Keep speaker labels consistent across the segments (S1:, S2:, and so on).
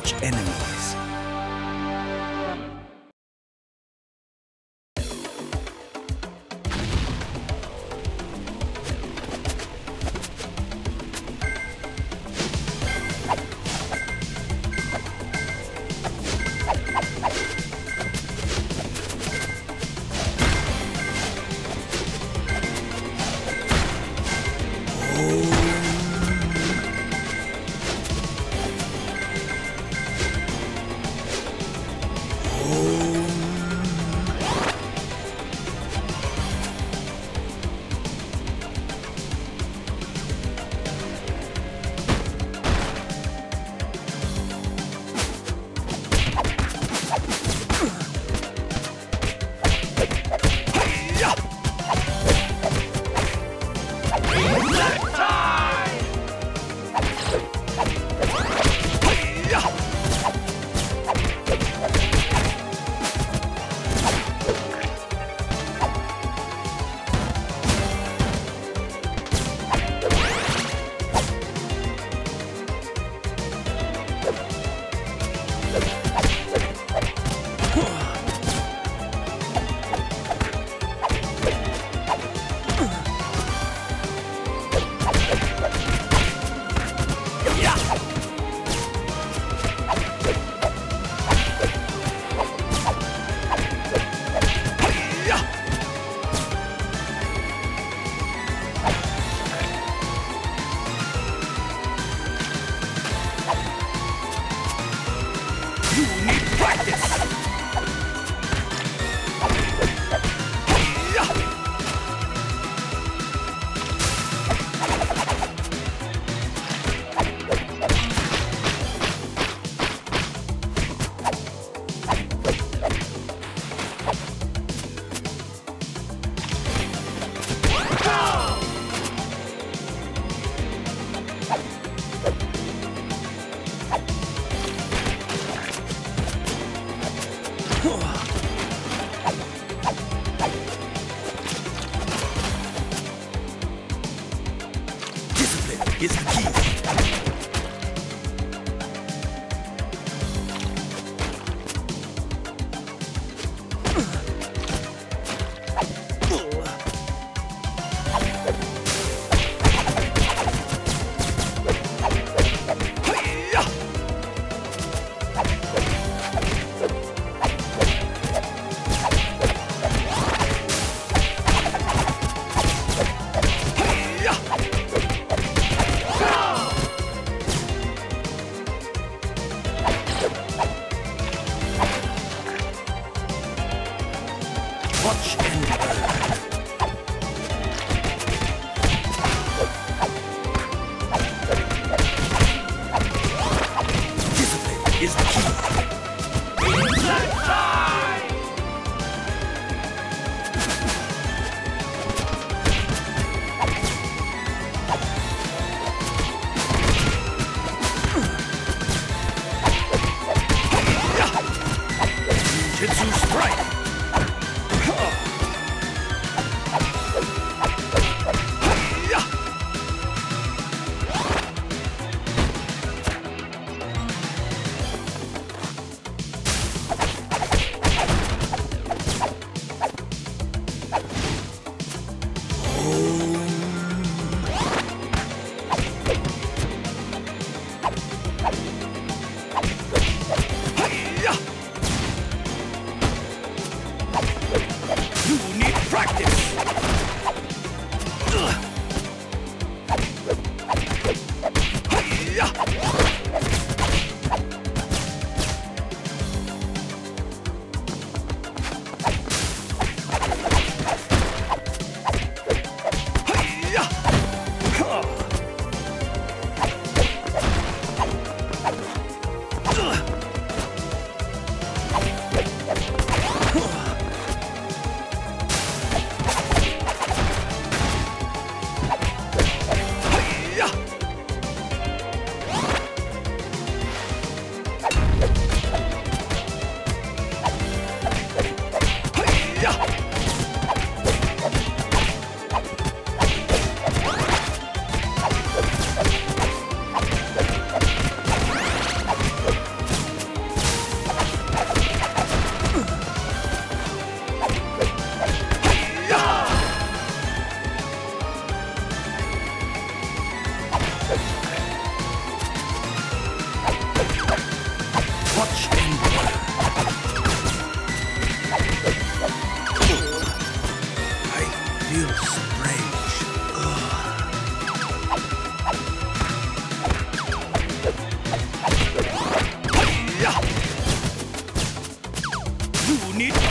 S1: arch enemies. Discipline is the key. Watch and learn. Let's go.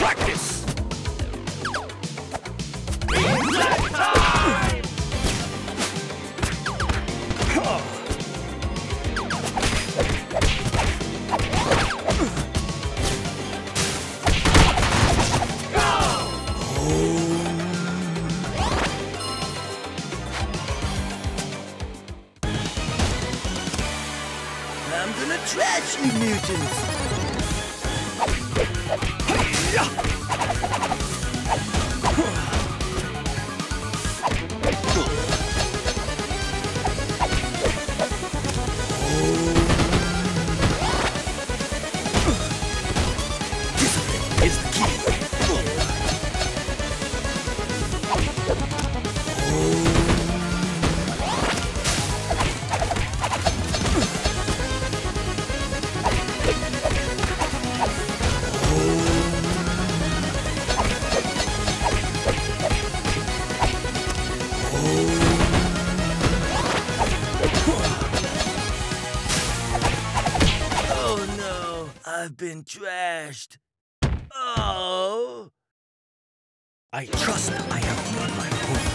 S1: You need practice. I'm gonna trash you mutants. Yeah! I've been trashed. Oh. I trust I have my.